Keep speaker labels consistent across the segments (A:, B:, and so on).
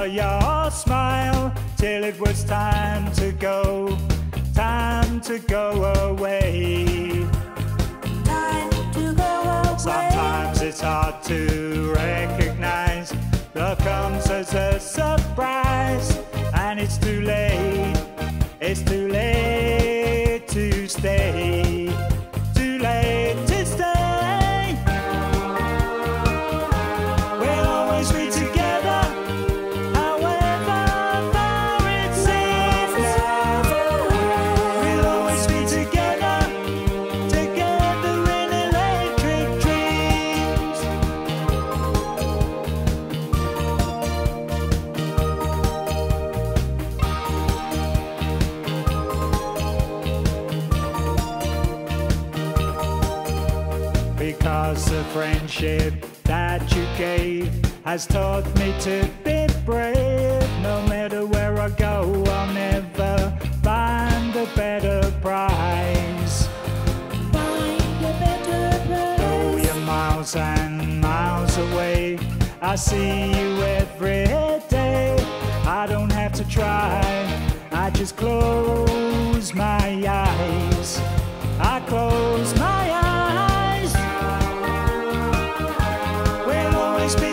A: saw your smile till it was time to go, time to go away.
B: Time to go away.
A: Sometimes it's hard to recognize love comes as a surprise, and it's too late. It's too late to stay. Because the friendship that you gave has taught me to be brave. No matter where I go, I'll never find a better prize.
B: Find a better
A: prize.
B: Though
A: you're miles and miles away, I see you every day. I don't have to try, I just close my eyes.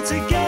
A: together.